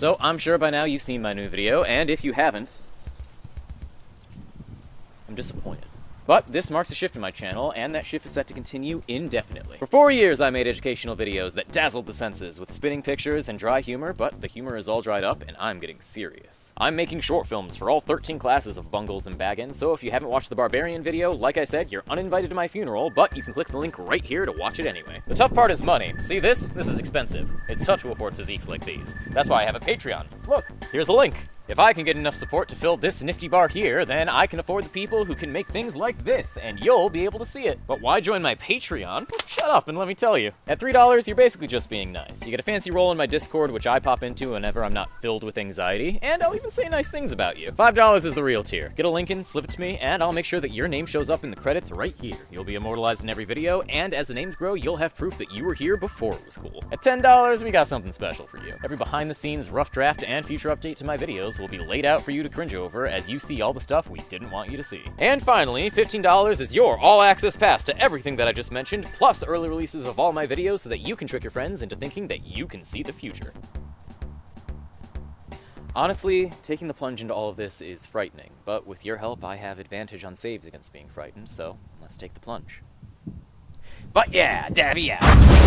So I'm sure by now you've seen my new video, and if you haven't, I'm disappointed. But this marks a shift in my channel, and that shift is set to continue indefinitely. For four years, I made educational videos that dazzled the senses with spinning pictures and dry humor, but the humor is all dried up, and I'm getting serious. I'm making short films for all 13 classes of Bungles and Baggins, so if you haven't watched the Barbarian video, like I said, you're uninvited to my funeral, but you can click the link right here to watch it anyway. The tough part is money. See this? This is expensive. It's tough to afford physiques like these. That's why I have a Patreon. Look, here's a link. If I can get enough support to fill this nifty bar here, then I can afford the people who can make things like this, and you'll be able to see it. But why join my Patreon? Shut up and let me tell you. At $3, you're basically just being nice. You get a fancy role in my Discord, which I pop into whenever I'm not filled with anxiety, and I'll even say nice things about you. $5 is the real tier. Get a link in, slip it to me, and I'll make sure that your name shows up in the credits right here. You'll be immortalized in every video, and as the names grow, you'll have proof that you were here before it was cool. At $10, we got something special for you. Every behind-the-scenes rough draft and future update to my videos will be laid out for you to cringe over as you see all the stuff we didn't want you to see. And finally, $15 is your all-access pass to everything that I just mentioned, plus early releases of all my videos so that you can trick your friends into thinking that you can see the future. Honestly, taking the plunge into all of this is frightening, but with your help I have advantage on saves against being frightened, so let's take the plunge. But yeah, Davvy out!